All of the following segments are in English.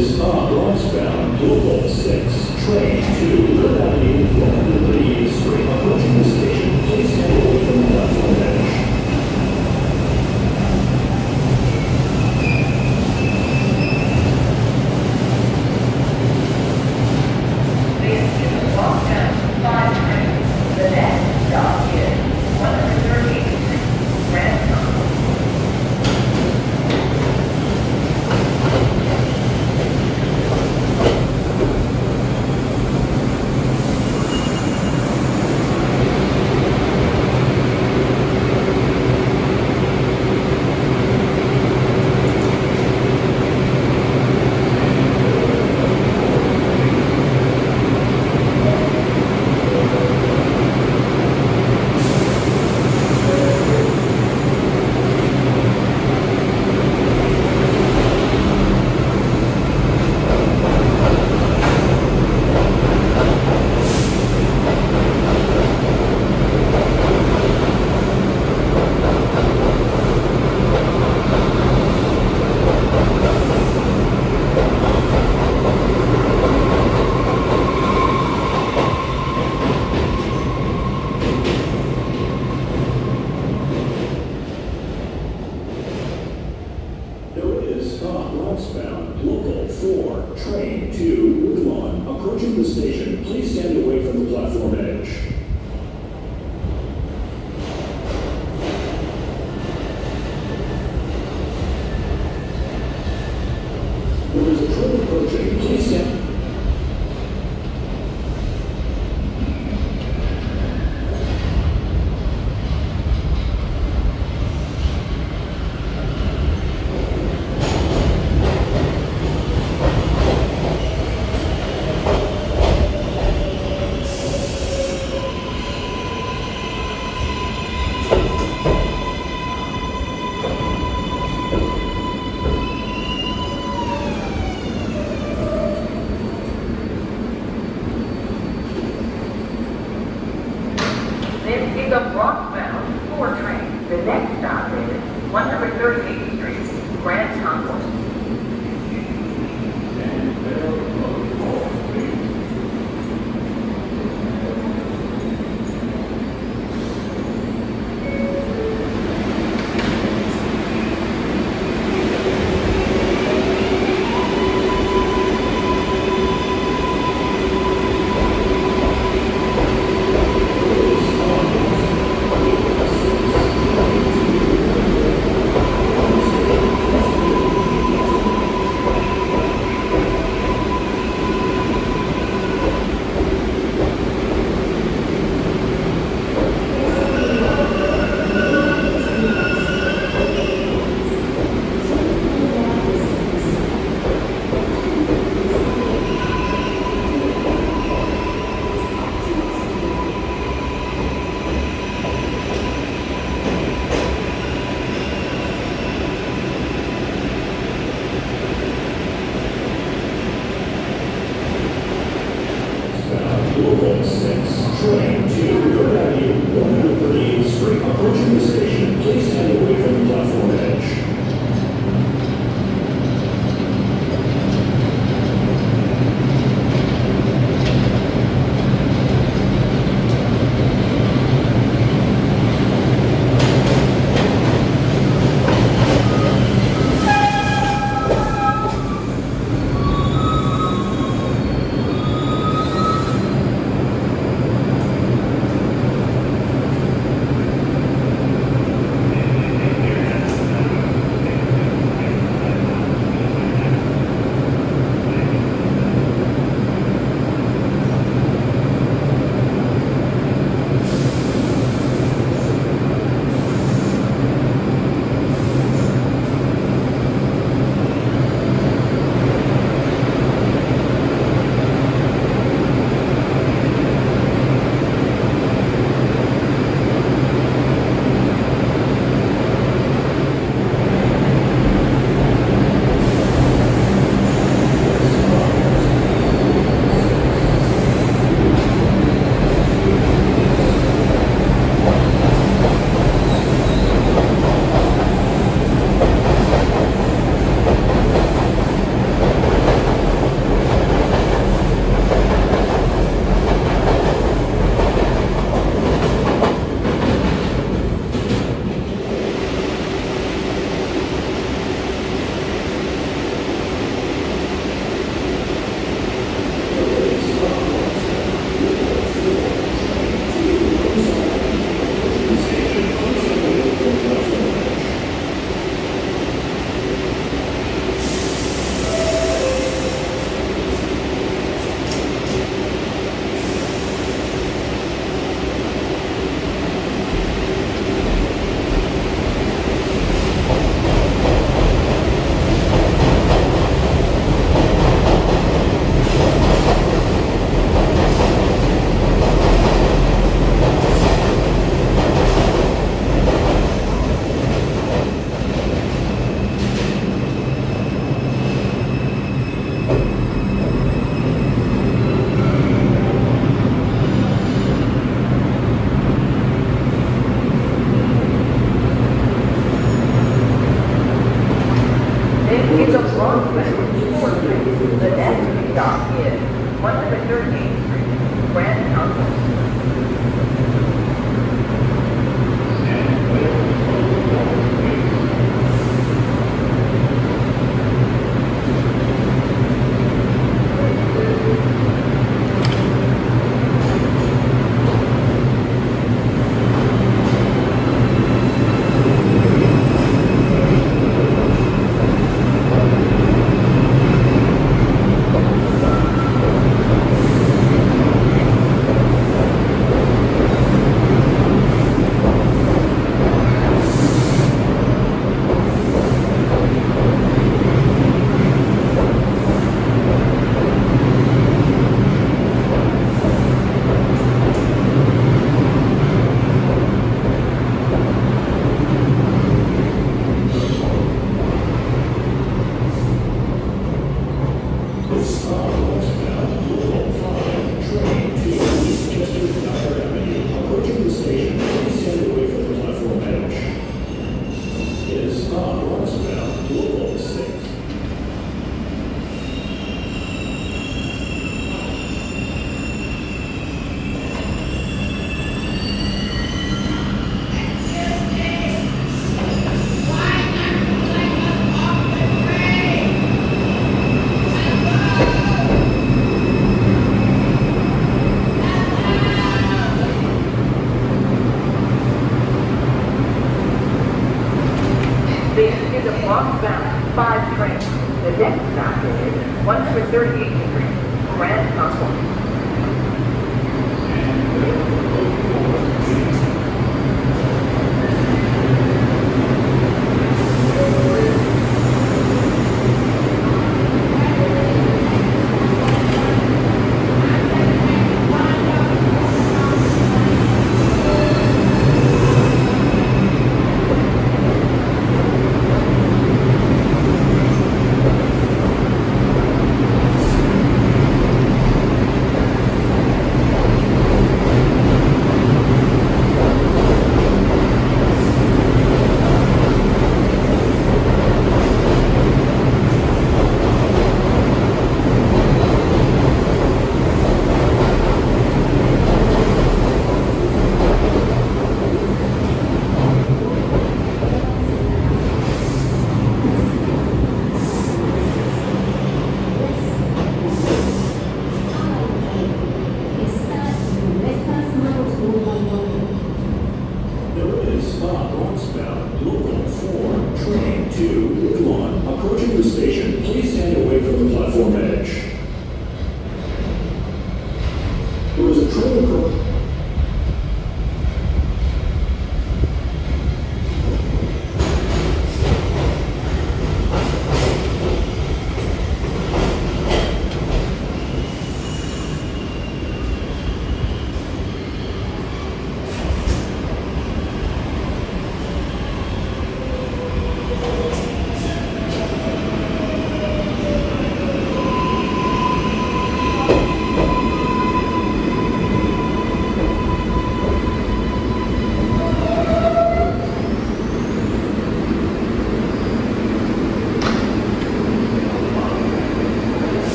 This on Rossbound Global 6, train to Wood Avenue, then pick up 4 train. The next stop is 138th Street, Grand Concourse.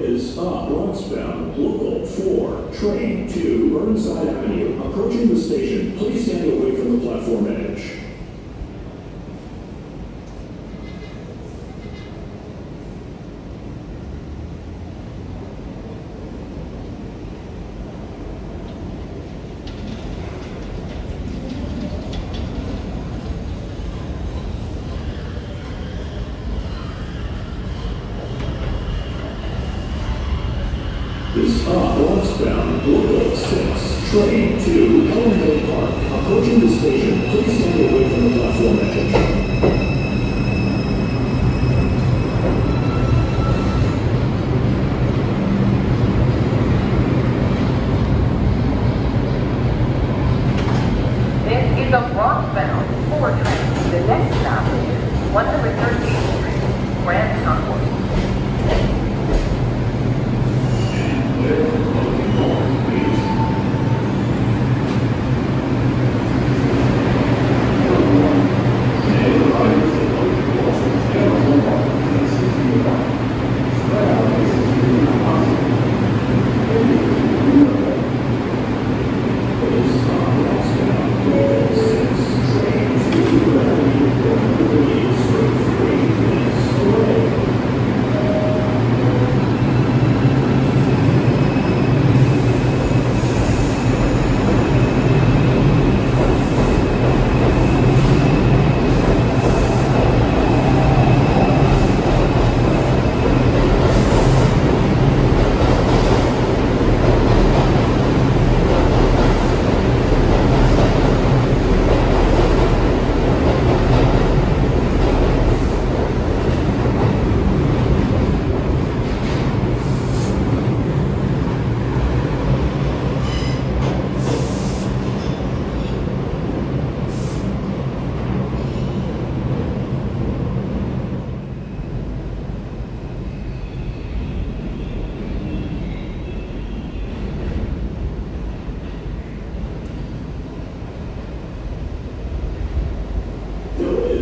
is uh, stop northbound local 4, train 2, Burnside Avenue. Approaching the station, please stand away from the platform edge.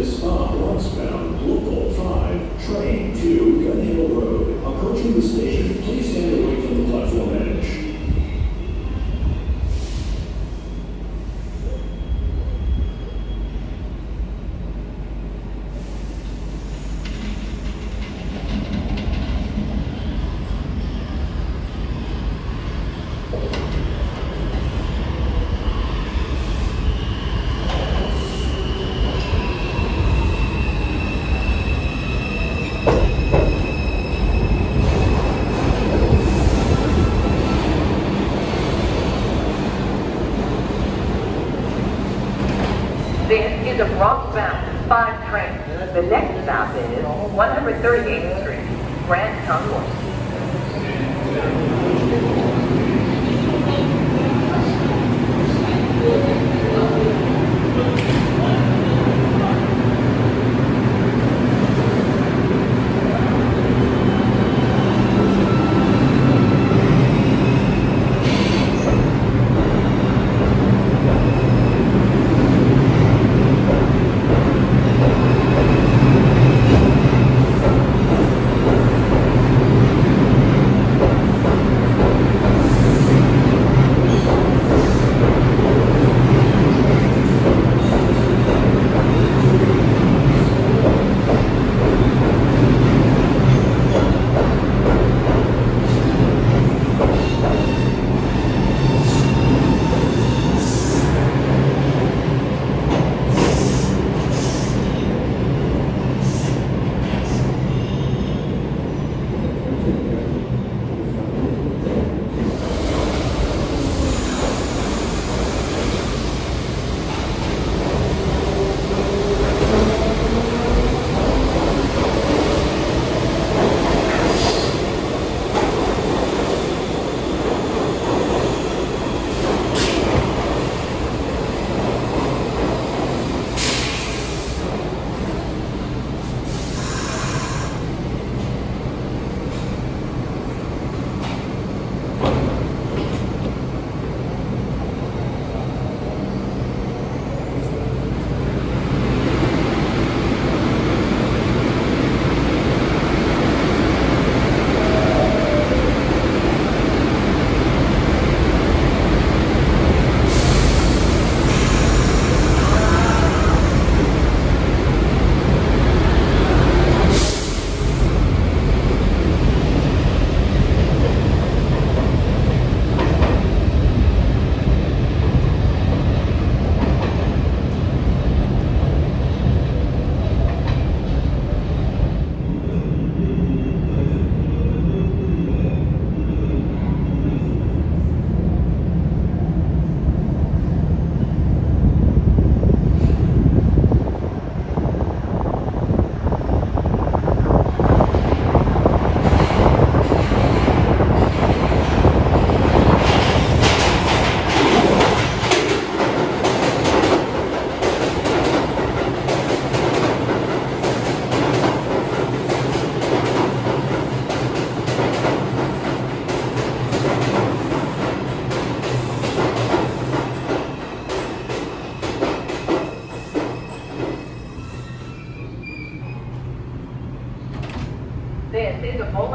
is found westbound local 5, train 2, Gun Hill Road. Approaching the station, please stand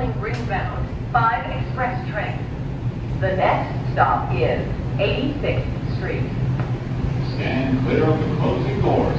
following ring-bound 5 express train. The next stop is 86th Street. Stand clear of the closing doors.